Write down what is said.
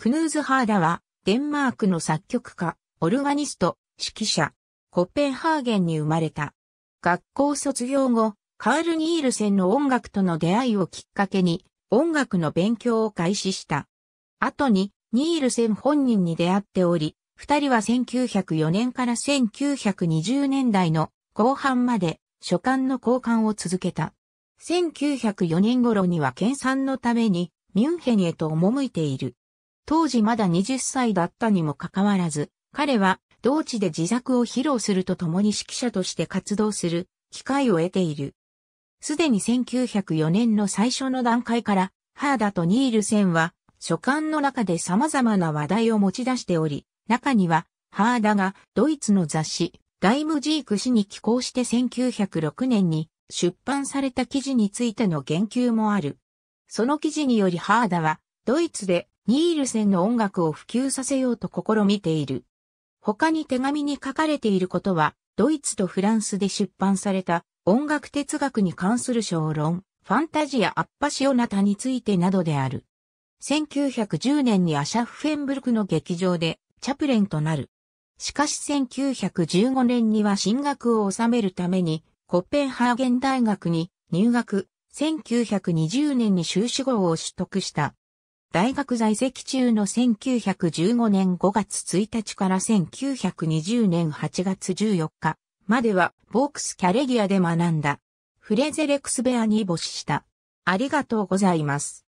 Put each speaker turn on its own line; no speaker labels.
クヌーズ・ハーダは、デンマークの作曲家、オルガニスト、指揮者、コペンハーゲンに生まれた。学校卒業後、カール・ニールセンの音楽との出会いをきっかけに、音楽の勉強を開始した。後に、ニールセン本人に出会っており、二人は1904年から1920年代の後半まで書簡の交換を続けた。1904年頃には研鑽のためにミュンヘンへと赴いている。当時まだ20歳だったにもかかわらず、彼は同地で自作を披露するとともに指揮者として活動する機会を得ている。すでに1904年の最初の段階から、ハーダとニールセンは書簡の中で様々な話題を持ち出しており、中には、ハーダがドイツの雑誌、ダイムジーク氏に寄稿して1906年に出版された記事についての言及もある。その記事によりハーダは、ドイツでニールセンの音楽を普及させようと試みている。他に手紙に書かれていることは、ドイツとフランスで出版された音楽哲学に関する小論、ファンタジア・アッパシオナタについてなどである。1910年にアシャフフェンブルクの劇場でチャプレンとなる。しかし1915年には進学を収めるためにコッペンハーゲン大学に入学、1920年に修士号を取得した。大学在籍中の1915年5月1日から1920年8月14日まではボークスキャレギアで学んだ。フレゼレクスベアに没した。ありがとうございます。